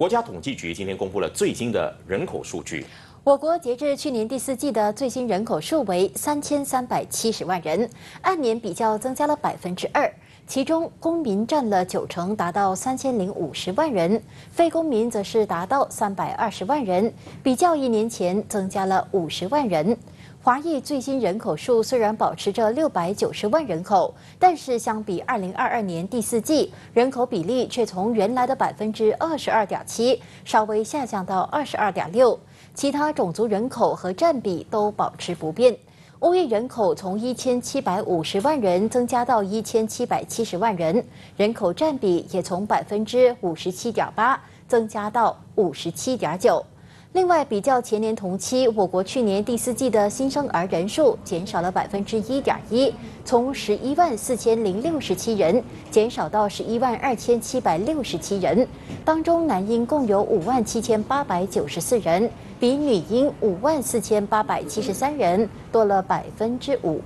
国家统计局今天公布了最新的人口数据。我国截至去年第四季的最新人口数为三千三百七十万人，按年比较增加了百分之二。其中公民占了九成，达到三千零五十万人；非公民则是达到三百二十万人，比较一年前增加了五十万人。华裔最新人口数虽然保持着六百九十万人口，但是相比二零二二年第四季，人口比例却从原来的百分之二十二点七稍微下降到二十二点六。其他种族人口和占比都保持不变。欧裔人口从一千七百五十万人增加到一千七百七十万人，人口占比也从百分之五十七点八增加到五十七点九。另外，比较前年同期，我国去年第四季的新生儿人数减少了百分之一点一，从十一万四千零六十七人减少到十一万二千七百六十七人。当中，男婴共有五万七千八百九十四人，比女婴五万四千八百七十三人多了百分之五。